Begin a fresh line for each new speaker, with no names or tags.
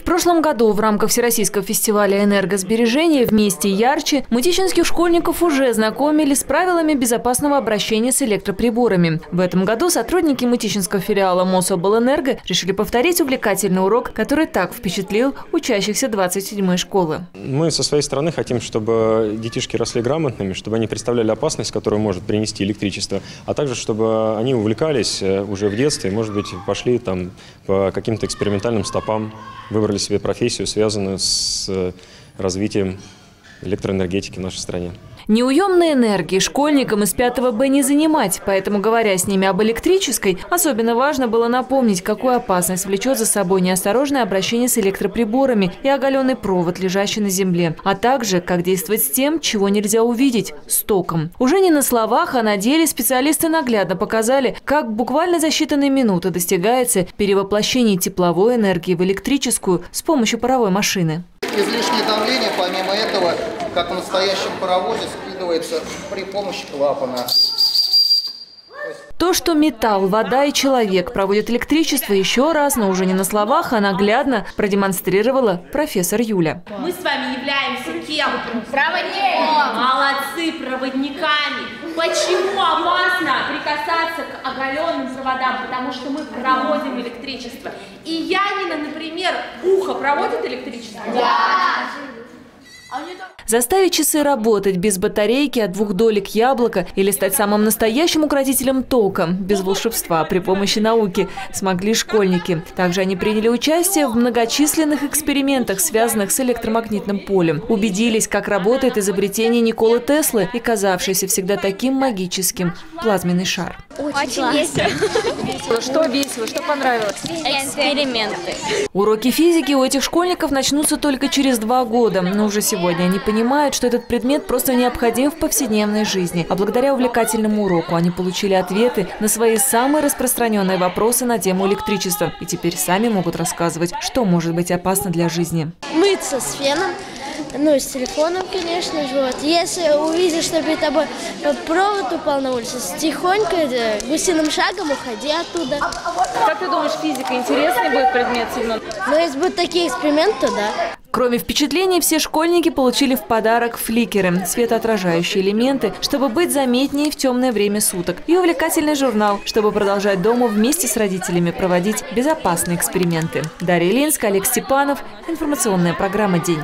В прошлом году в рамках Всероссийского фестиваля энергосбережения «Вместе ярче» мутичинских школьников уже знакомили с правилами безопасного обращения с электроприборами. В этом году сотрудники мутичинского филиала Мособлэнерго решили повторить увлекательный урок, который так впечатлил учащихся 27-й школы.
Мы со своей стороны хотим, чтобы детишки росли грамотными, чтобы они представляли опасность, которую может принести электричество, а также чтобы они увлекались э, уже в детстве, может быть, пошли там по каким-то экспериментальным стопам, выбрали себе профессию, связанную с э, развитием электроэнергетики в нашей стране.
Неуемной энергии школьникам из 5 Б не занимать, поэтому, говоря с ними об электрической, особенно важно было напомнить, какую опасность влечет за собой неосторожное обращение с электроприборами и оголенный провод, лежащий на земле, а также, как действовать с тем, чего нельзя увидеть – с током. Уже не на словах, а на деле специалисты наглядно показали, как буквально за считанные минуты достигается перевоплощение тепловой энергии в электрическую с помощью паровой машины.
Излишнее давление, помимо этого, как в настоящем паровозе, скидывается при помощи клапана.
То, что металл, вода и человек проводят электричество еще раз, но уже не на словах, а наглядно продемонстрировала профессор Юля.
Мы с вами являемся кем? Проводником. Молодцы, проводниками. Почему опасно прикасаться к оголенным проводам? Потому что мы проводим электричество. И Янина, например, ухо проводит электричество? Да.
Заставить часы работать без батарейки от двух долек яблока или стать самым настоящим укротителем тока без волшебства при помощи науки смогли школьники. Также они приняли участие в многочисленных экспериментах, связанных с электромагнитным полем. Убедились, как работает изобретение Николы Теслы и казавшийся всегда таким магическим плазменный шар.
Очень, Очень весело.
Что весело? Что понравилось?
Эксперименты.
Уроки физики у этих школьников начнутся только через два года. Но уже сегодня они понимают, что этот предмет просто необходим в повседневной жизни. А благодаря увлекательному уроку они получили ответы на свои самые распространенные вопросы на тему электричества. И теперь сами могут рассказывать, что может быть опасно для жизни.
Мыться с феном ну, с телефоном, конечно же. Вот. Если увидишь, что перед тобой провод упал на улице, тихонько, гусиным шагом уходи оттуда.
Как ты думаешь, физика интересный будет предмет седьмом?
Ну, если будут такие эксперименты, то да.
Кроме впечатлений, все школьники получили в подарок фликеры – светоотражающие элементы, чтобы быть заметнее в темное время суток, и увлекательный журнал, чтобы продолжать дома вместе с родителями проводить безопасные эксперименты. Дарья Ленская, Олег Степанов. Информационная программа «День».